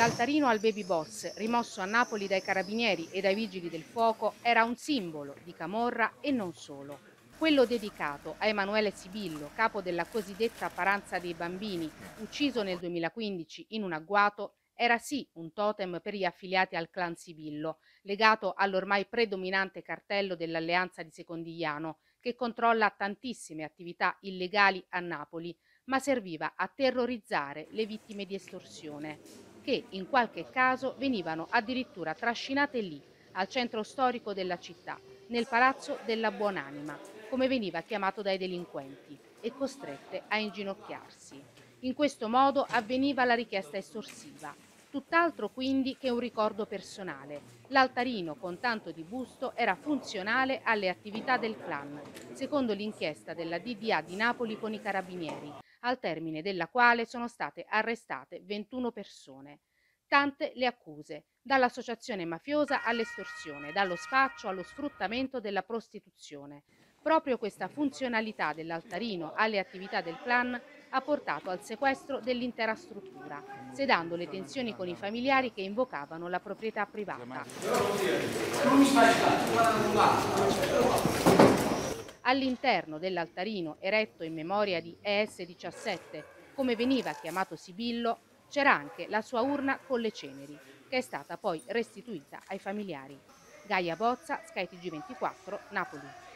L'altarino al baby boss, rimosso a Napoli dai carabinieri e dai vigili del fuoco, era un simbolo di Camorra e non solo. Quello dedicato a Emanuele Sibillo, capo della cosiddetta Paranza dei Bambini, ucciso nel 2015 in un agguato, era sì un totem per gli affiliati al clan Sibillo, legato all'ormai predominante cartello dell'Alleanza di Secondigliano, che controlla tantissime attività illegali a Napoli, ma serviva a terrorizzare le vittime di estorsione che in qualche caso venivano addirittura trascinate lì, al centro storico della città, nel palazzo della Buonanima, come veniva chiamato dai delinquenti, e costrette a inginocchiarsi. In questo modo avveniva la richiesta estorsiva, tutt'altro quindi che un ricordo personale. L'altarino con tanto di busto era funzionale alle attività del clan, secondo l'inchiesta della DDA di Napoli con i carabinieri, al termine della quale sono state arrestate 21 persone. Tante le accuse, dall'associazione mafiosa all'estorsione, dallo spaccio allo sfruttamento della prostituzione. Proprio questa funzionalità dell'altarino alle attività del clan ha portato al sequestro dell'intera struttura, sedando le tensioni con i familiari che invocavano la proprietà privata. All'interno dell'altarino eretto in memoria di ES17, come veniva chiamato Sibillo, c'era anche la sua urna con le ceneri, che è stata poi restituita ai familiari. Gaia Bozza, Sky TG24, Napoli.